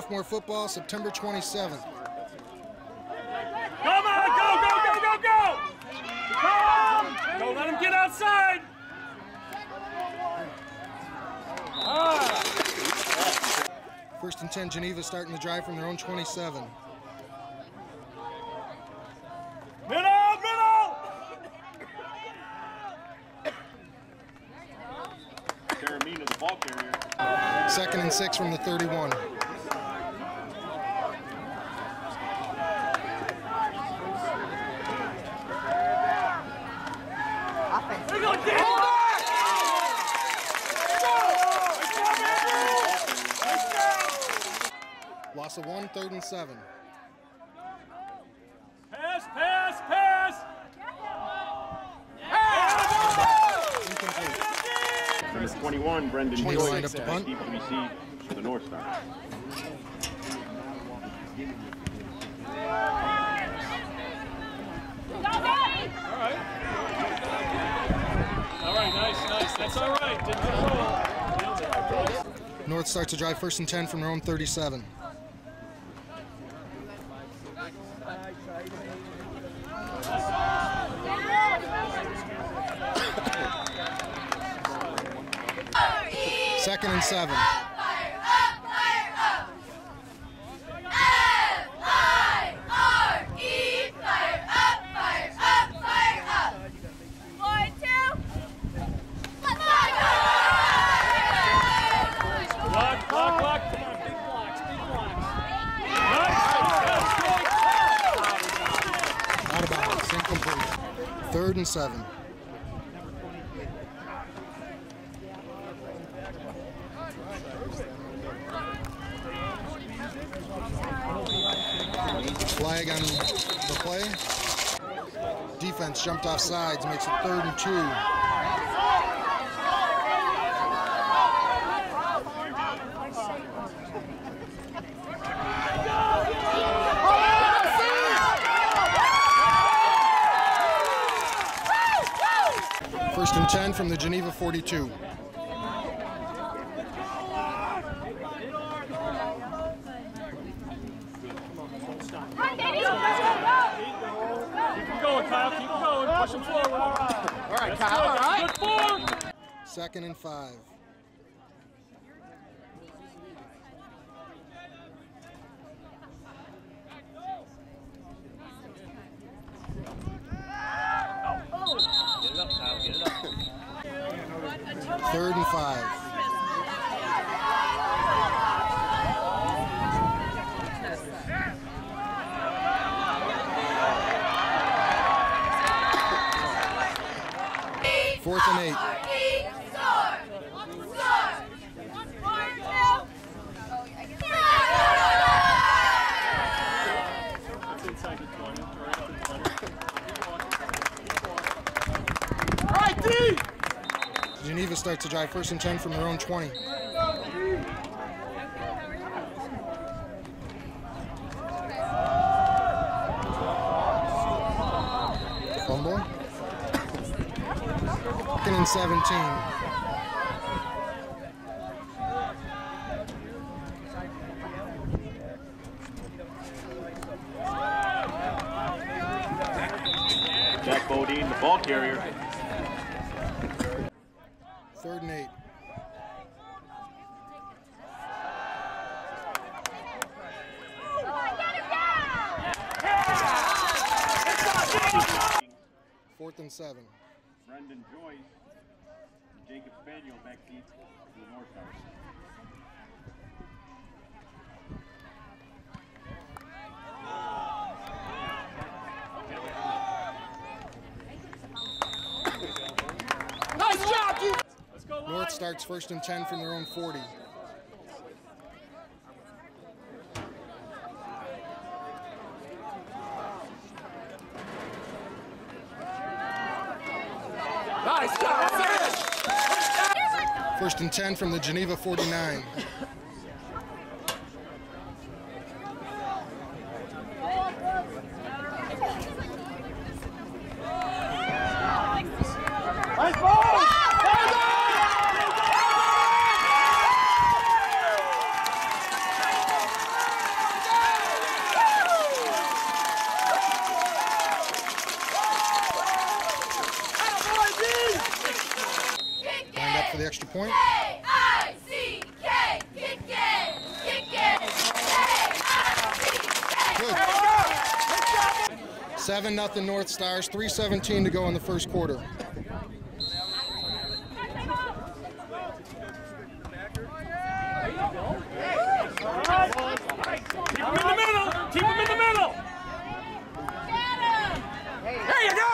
sophomore football, September 27th. Come on, go, go, go, go, go! Come! Don't let him get outside! First and 10, Geneva starting the drive from their own 27. Middle, middle! Taramina, the ball carrier. Second and six from the 31. There you go, Dan! Loss of one, third and seven. Pass, pass, pass! Incomplete. Number 21, Brendan 20 Joyce. lined up to punt. DPC for the North Star. All right, nice, nice. That's all right. Didn't control. North starts to drive first and 10 from their own 37. Second and seven. Block, block, block. Come on, big blocks, big blocks. Nice. Out of bounds. Incomplete. Third and seven. Flag on the play. Defense jumped off sides, makes it third and two. First and 10 from the Geneva 42. Keep him going, Kyle. Keep him going. Push him forward. All right, Kyle. All right. Good form. Second and five. Third and five. Fourth and eight. That's inside the 20. Right up in front. Geneva starts to drive first and 10 from their own 20. Fumble. Second and 17. Jack Bodine, the ball carrier. Third and eight. Fourth and seven. Brendan Joyce and Jacob Spaniel backseat to the North go. North starts first and 10 from their own 40. First and 10 from the Geneva 49. Extra point. K-I-C-K, kick it, kick it. K-I-C-K. Good. 7 nothing North Stars, 317 to go in the first quarter. Keep him in the middle. Keep him in the middle. There you go!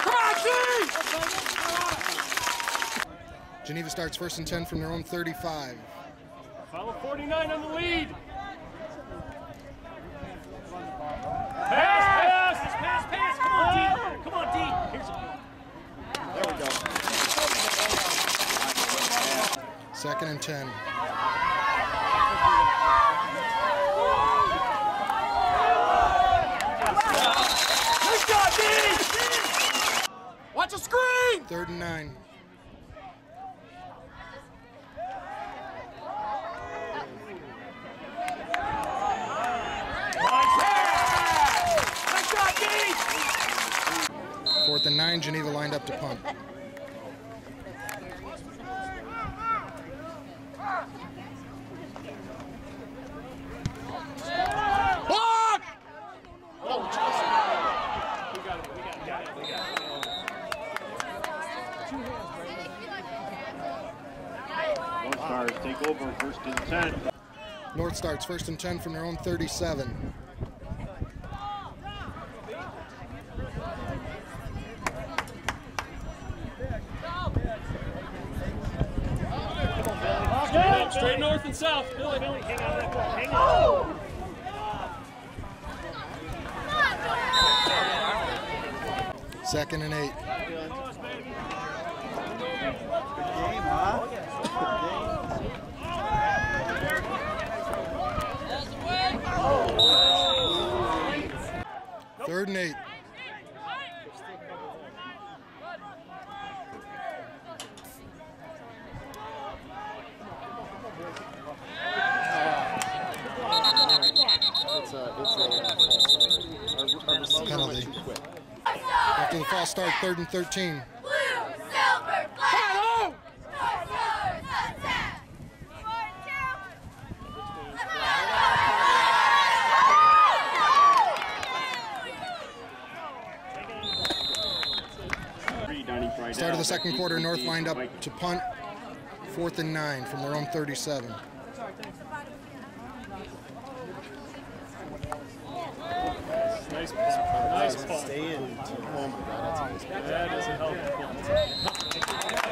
Come on, team! Geneva starts first and 10 from their own 35. Follow 49 on the lead. Pass, pass. Pass, pass. Come on, D. Come on, D. Here's a There we go. Second and 10. Nice job, D! Watch a screen! Third and 9. Nice job, D! 9. Geneva lined up to punt. Block! North Stars take over first and 10. North starts first and 10 from their own 37. Straight up, straight north and south. Billy, Billy, hang on that ball. Hang on. Second and 8. Third and 8. Penalty. After the false start, third and 13. Blue, silver, black. North Stars, attack. Three Donnie Friedel. Start of the second quarter, North lined up to punt. Fourth and 9 from their own 37. Nice punt. Nice punt. Stay in. That is a hell of a punt.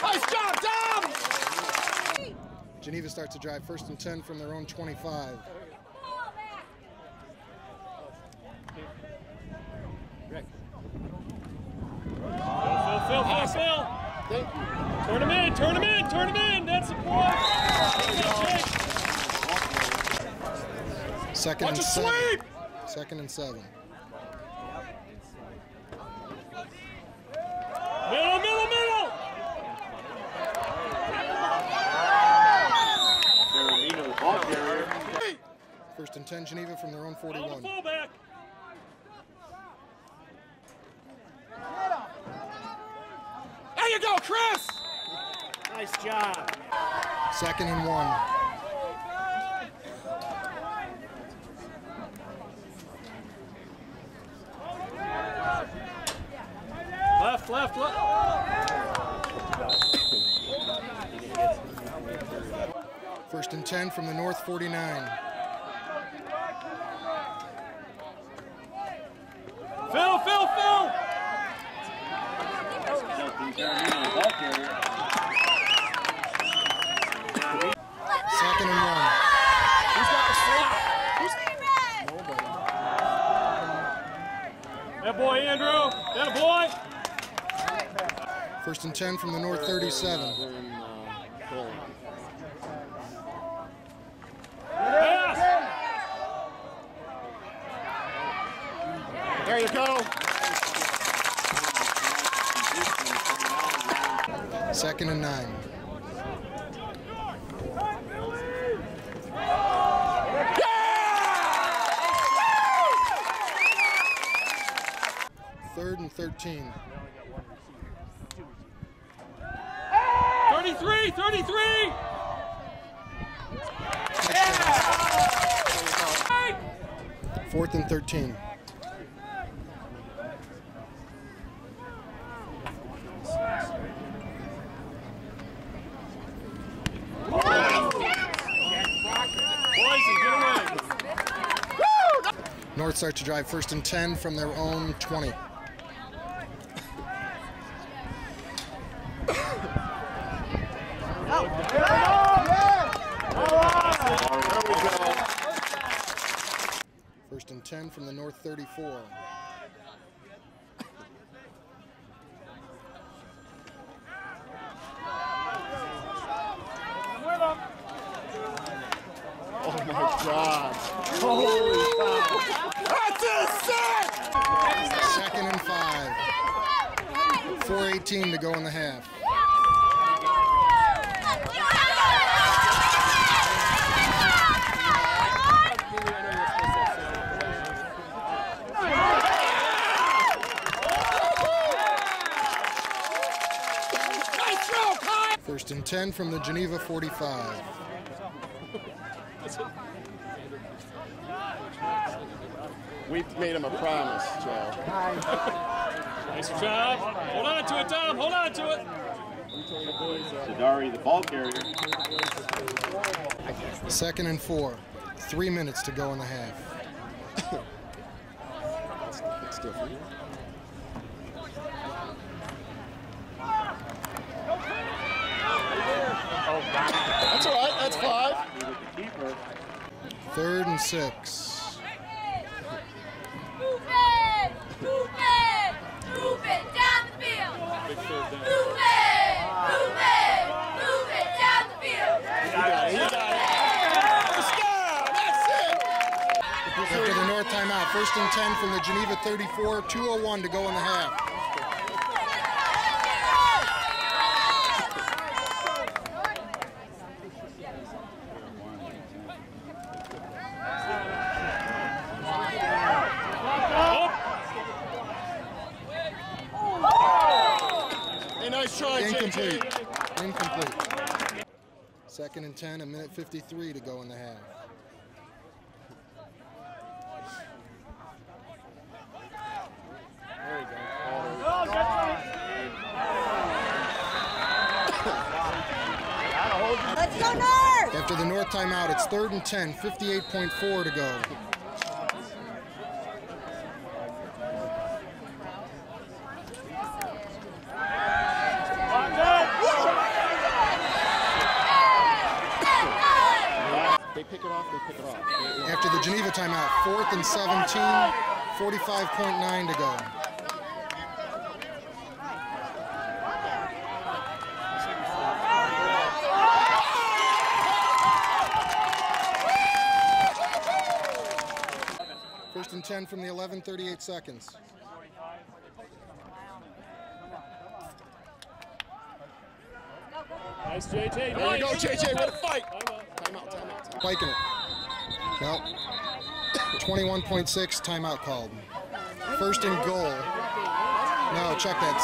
Nice job, Dom! Geneva starts to drive first and 10 from their own 25. Phil, Phil, Phil, Phil. Turn him in, turn him in, turn him in. That's the point. Second Watch and 7. sweep! Second and 7. Middle, middle, middle. Ferramino, ball carrier. First and 10, Geneva from their own 41. fullback. There you go, Chris! Nice job. Second and 1. Left, left, left. First and 10 from the North 49. Phil, Phil, Phil. Justin Ferramino, the ball carrier. Second and 1. Who's got the slot? That boy, Andrew. That boy. First and 10 from the North 37. 14. 33, 33! Yeah! Fourth and 13. North starts to drive first and 10 from their own 20. First and 10 from the Geneva 45. we've made him a promise, Joe. Nice job. Hold on to it, Tom. Hold on to it. Sadari, the ball carrier. Second and 4. Three minutes to go in the half. It's different. That's all right. That's five. With the keeper. Third and 6. Move it! Move it! Move it down the field! Move it! Move it! Move it down the field! He got it. After the North timeout, first and 10 from the Geneva 34, 201 to go in the half. Hey, nice try, Incomplete. Incomplete. Second and 10, a minute 53 to go in the half. Let's go North! After the North timeout, it's third and 10, 58.4 to go. They pick it off. They pick it off. After the Geneva timeout, fourth and 17, 45.9 to go. First and 10 from the 11, 38 seconds. Nice, JJ. There you Nice. go, JJ. What a fight. Timeout. Timeout. Timeout. Spiking it. Nope. 21.6 timeout called. First and goal. No, check that.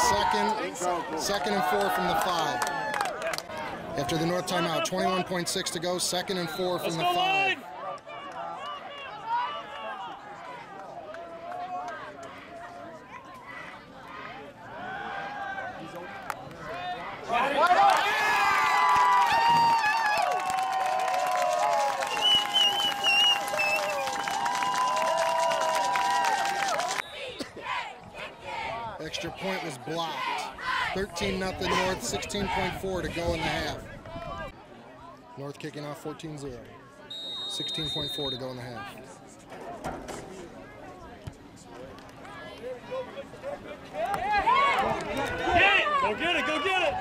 Second, second and four from the five. After the North timeout, 21.6 to go. Second and four from the five. line. Extra point was blocked. 13 nothing North, 16.4 to go in the half. North kicking off 14-0. 16.4 to go in the half. Go get it. Go get it.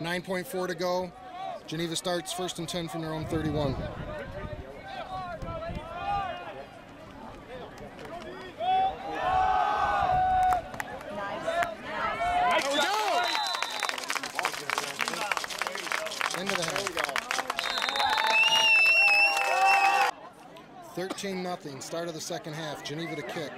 Nine point four to go. Geneva starts first and ten from their own 31. There we go. Into the half. 13 nothing. Start of the second half. Geneva to kick.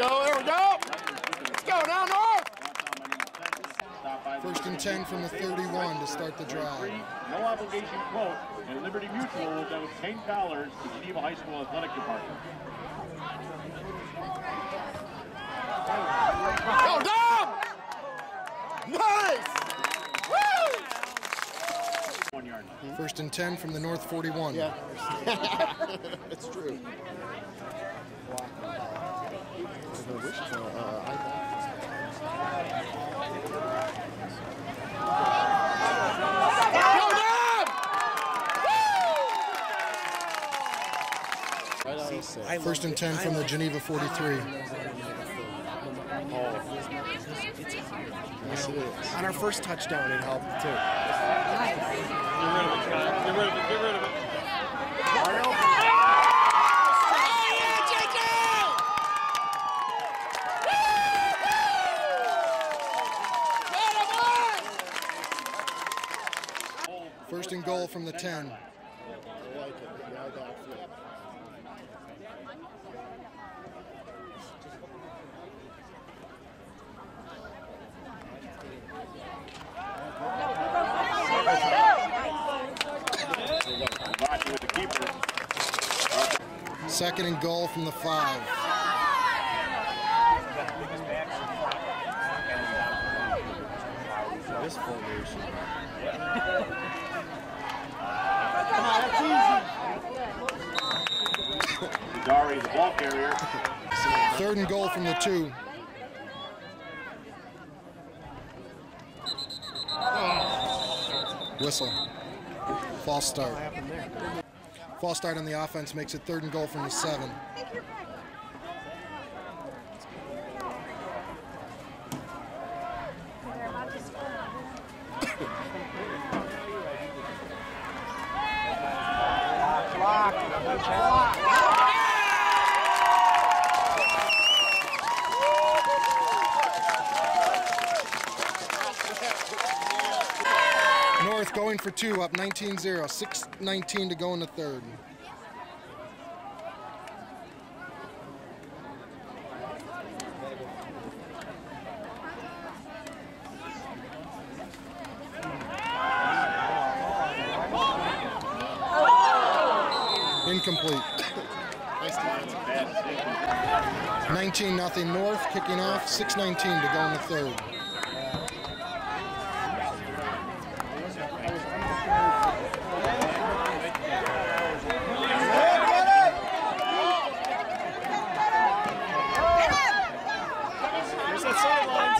go, there we go. Let's go, down north. First and 10 from the 31 to start the drive. No obligation quote, and Liberty Mutual will donate $10 to Geneva High School Athletic Department. Go, down, Nice! Woo! One yard. First and 10 from the North 41. Yeah. it's true. I wish, uh, I- Go, Dom! right out of six. First and 10 from the Geneva 43. Yes, it is. On our first touchdown, it helped too. Get rid of it, Kyle. Get rid of it. Get rid of it. First and goal from the 10. I like it. Yeah, backfield. Vachi with the keeper. Second and goal from the 5. This formation. The ball carrier. Third and goal from the 2. Whistle. False start. False start on the offense makes it third and goal from the 7. For two, up 19 0. 6 19 to go in the third. Incomplete. Nice defense. Bad decision. 19 nothing North, kicking off. 6 19 to go in the third. Where's that sideline?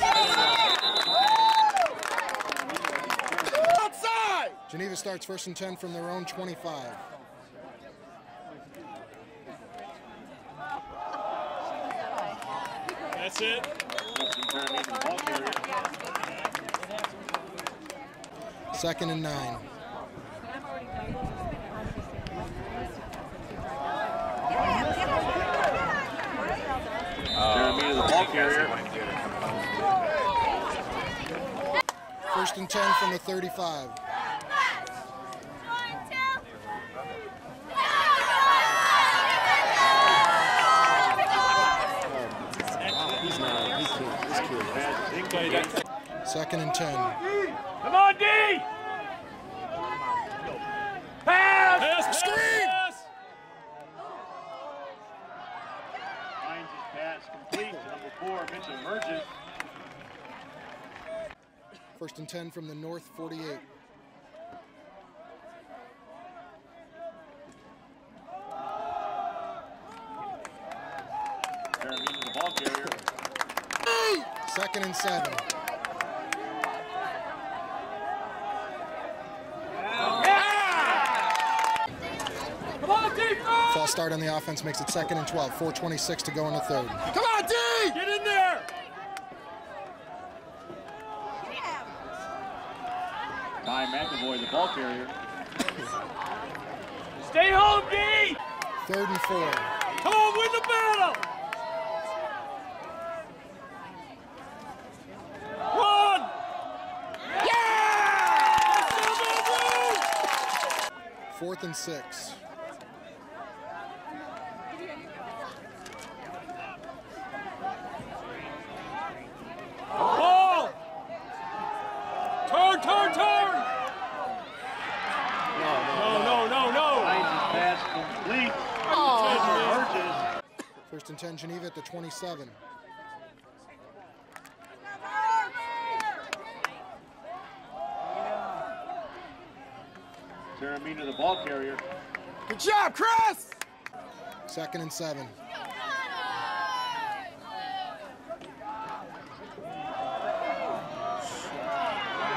Outside! Geneva starts first and 10 from their own 25. That's it. Houston Pyramid, the ball carrier. Second and 9. The ball carrier. First and 10 from the 35. Second and 10. Come on, D! Pass! Pass! Screen! Pass! Finds his pass complete number four, Mitchell Merchant. First and 10 from the North 48. Pyramid, the ball carrier. Second and 7. Come on, defense! False start on the offense makes it second and 12. 4.26 to go in the third. Come on, D! Get in there! Ty McAvoy, the ball carrier. Stay home, D! Third and 4. Come on, win the battle! fourth and six. Ball! Turn, turn, turn! No, no, no, no, no! Hines' pass complete. First and 10, Geneva at the 27. Taramina, the ball carrier. Good job, Chris! Second and seven.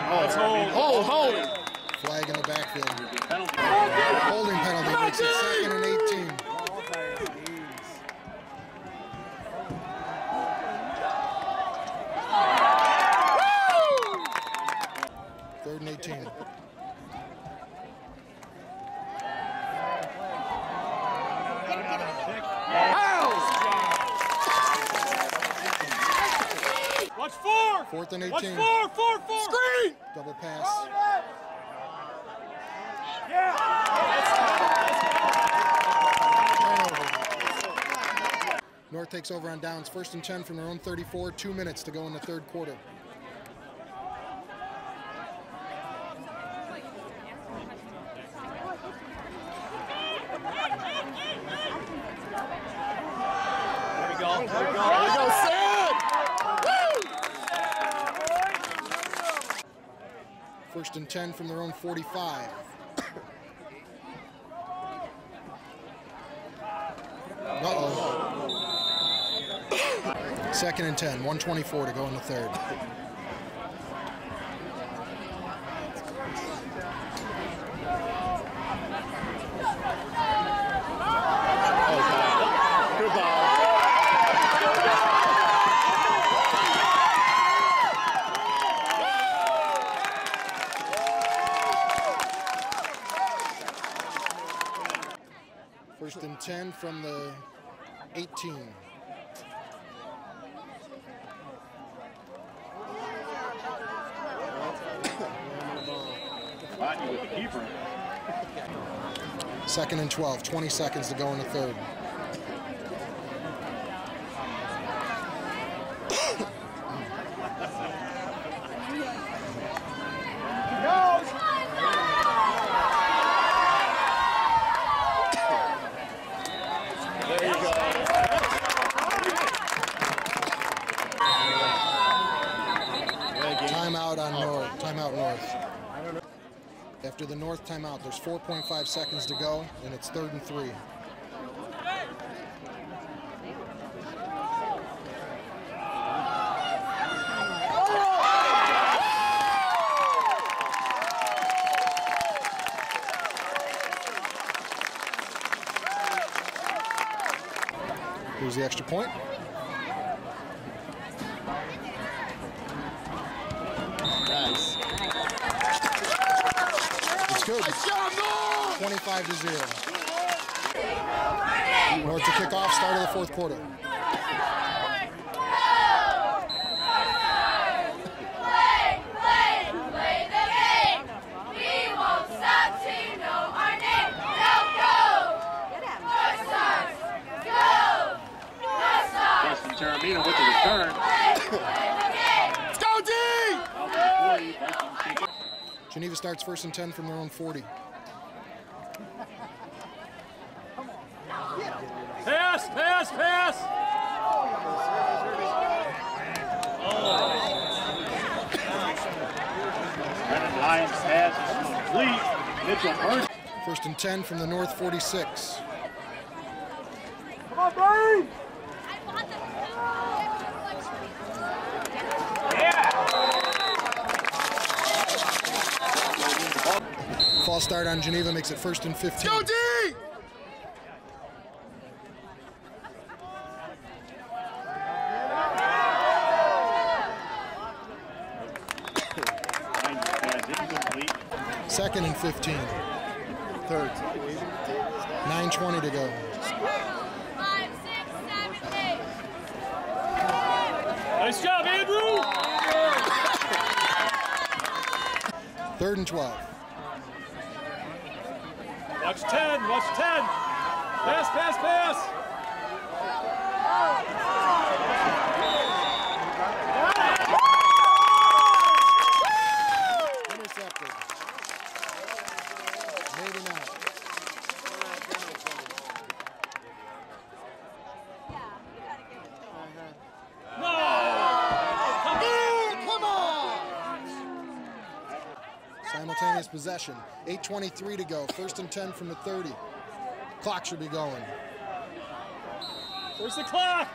Let's hold. Oh, hold it. Flag in the backfield. Penalty. Holding penalty makes it second and 18. Third and 18. Watch four. Fourth and Watch 18. four, four, four. Screen. Double pass. North takes over on downs. First and 10 from their own 34. Two minutes to go in the third quarter. There we go, Sid! First and 10 from their own 45. Uh-oh. Second and 10, 124 to go in the third. Goodbye. First and 10 from the 18. Rodney Second and 12, 20 seconds to go in the third. There you go. Timeout on North. Timeout North. After the North timeout, there's 4.5 seconds to go, and it's third and three. Here's the extra point. Nice. It's good. Nice job, North! 25 to 0. North to kick off, start of the fourth quarter. Play, play, play the game. We won't stop till you know our name. Now go! North Stars, go! North Stars, Justin Taramina with the return. play, play the game. Let's go, D! Forty, Vikings take it. Geneva starts first and 10 from their own 40. Pass, pass, pass. Brennan Hines pass is complete. Mitchell Burns. First and 10 from the North 46. Come on, Brian! False start on Geneva makes it first and 15. Go, D! Incomplete. Second and 15. Third. 9.20 to go. Five, six, seven, eight. Nice job, Andrew. Third and 12. Watch 10, watch 10. Pass, pass, pass. Possession. 8.23 to go. First and 10 from the 30. Clock should be going. Where's the clock?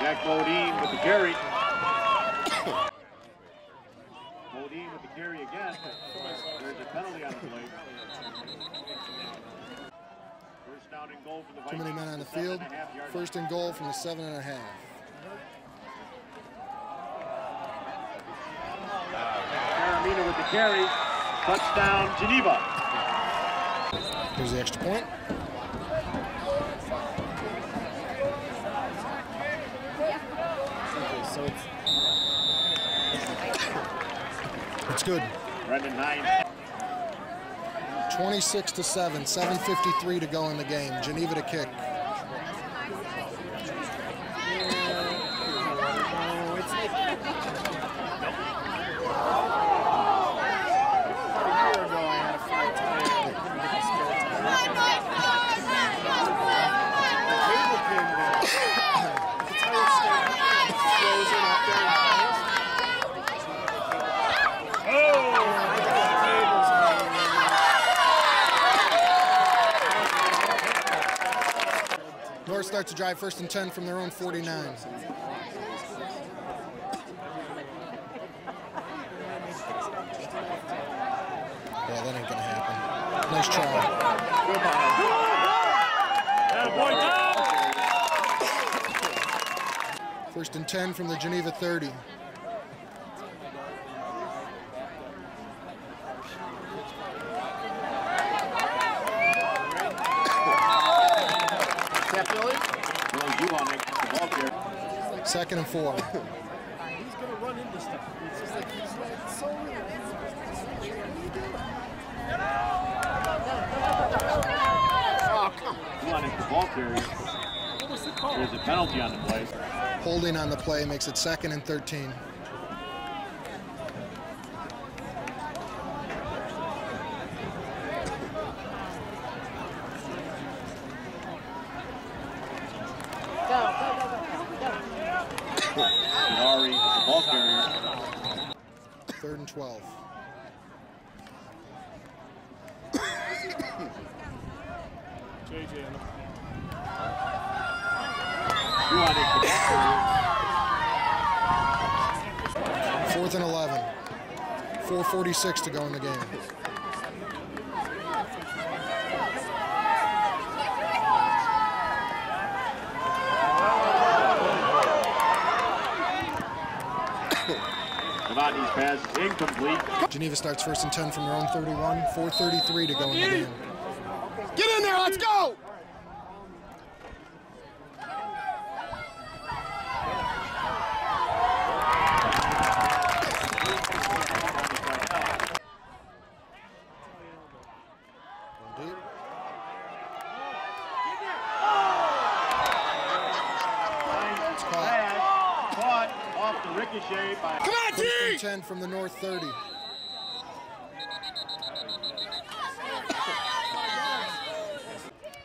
Jack Bodine with the carry. Bodine with the carry again. There's a penalty on the play. First down and goal for the Too many men on the field. and a half yard First and goal from the seven and a half. Caramina with the carry. Touchdown, Geneva. Here's the extra point. So it's It's good. Brendan Hines 26 to 7, 7.53 to go in the game. Geneva to kick. oh, it's like about a year ago I had a flat tire. I couldn't get the spare tire. The cable came down. The tire stayed frozen up there in place. Oh! I got the cables hanging in starts to drive first and 10 from their own 49. Yeah, that ain't gonna happen. Nice try. First and 10 from the Geneva 30. Billy Juwanek with the ball carrier. Second and four. He's gonna run into stuff. It's just like he's like so Juwanek the ball carrier. There's a penalty on the play. Holding on the play makes it second and 13. Third and 12. JJ on the. Fourth and 11. 4.46 to go in the game. Pass incomplete. Geneva starts first and 10 from their own 31. 4.33 to go in the game. Get in there, let's go! Deep. Hines caught. pass caught off ricochet by Come on, First T! 10 from the North 30.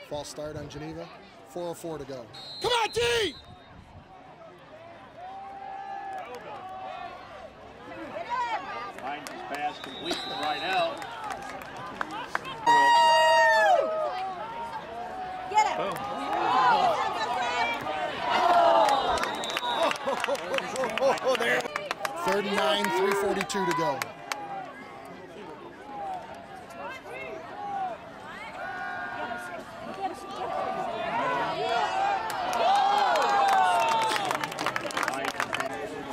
False start on Geneva. 4.04 to go. Come on, T! Hines' pass complete to Rydell. Get him. Third and 9, 3.42 to go.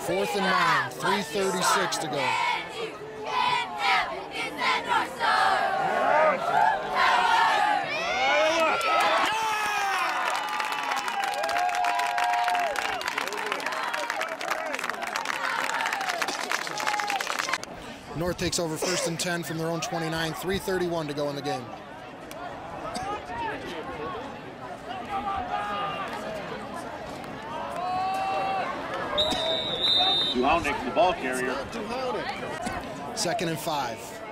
Fourth and 9, 3.36 to go. Is that North Star? North takes over first and 10 from their own 29, 3.31 to go in the game. Duhalnick, the ball carrier. Second and 5.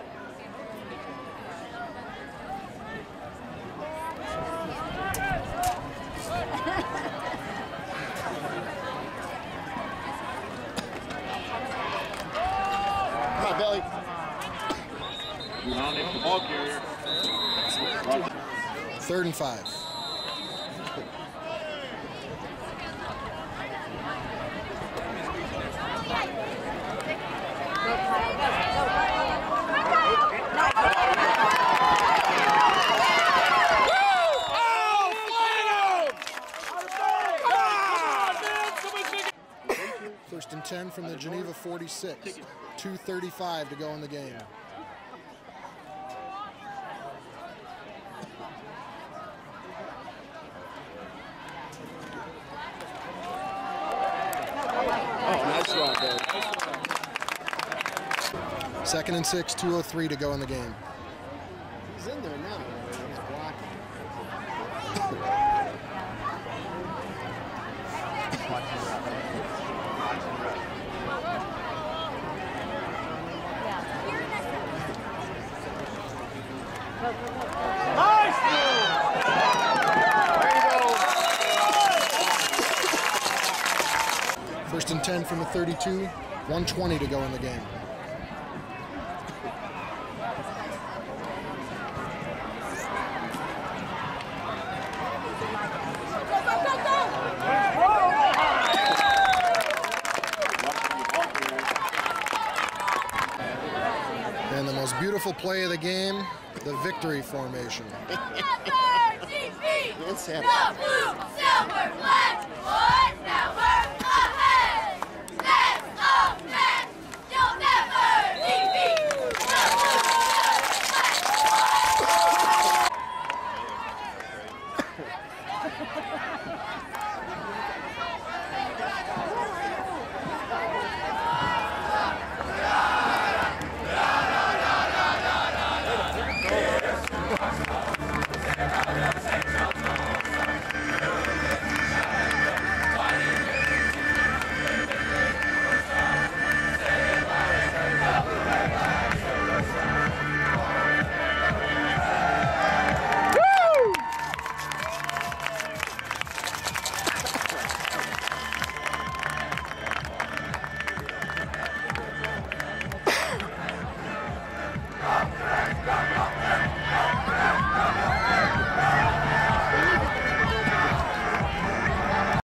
First and 10 from the Geneva 46. 2.35 to go in the game. Second and six, 2.03 to go in the game. He's in there now. He's blocking. First and 10 from the 32, 120 to go in the game. And the most beautiful play of the game, the victory formation.